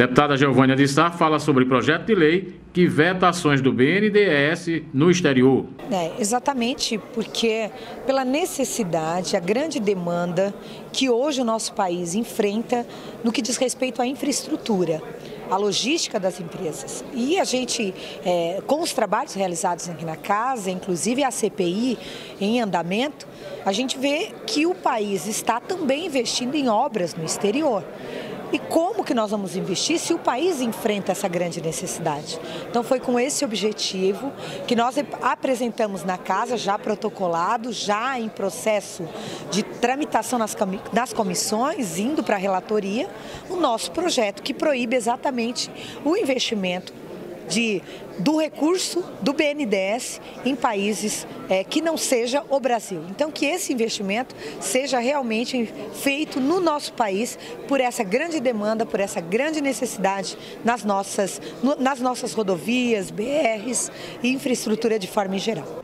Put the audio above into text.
Deputada Giovânia de Sá fala sobre projeto de lei que veta ações do BNDES no exterior. É, exatamente porque pela necessidade, a grande demanda que hoje o nosso país enfrenta no que diz respeito à infraestrutura a logística das empresas. E a gente, é, com os trabalhos realizados aqui na casa, inclusive a CPI em andamento, a gente vê que o país está também investindo em obras no exterior. E como que nós vamos investir se o país enfrenta essa grande necessidade? Então foi com esse objetivo que nós apresentamos na casa, já protocolado, já em processo de tramitação nas, comissões, indo para a relatoria, o nosso projeto que proíbe exatamente o investimento de, do recurso do BNDES em países é, que não seja o Brasil. Então, que esse investimento seja realmente feito no nosso país por essa grande demanda, por essa grande necessidade nas nossas, nas nossas rodovias, BRs e infraestrutura de forma em geral.